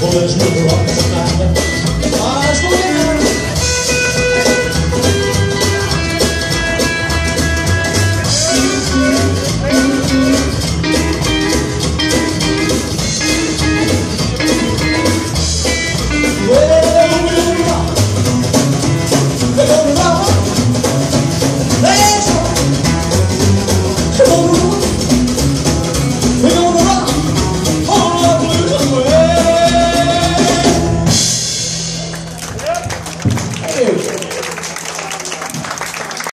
Well, there's no rocks in Hey.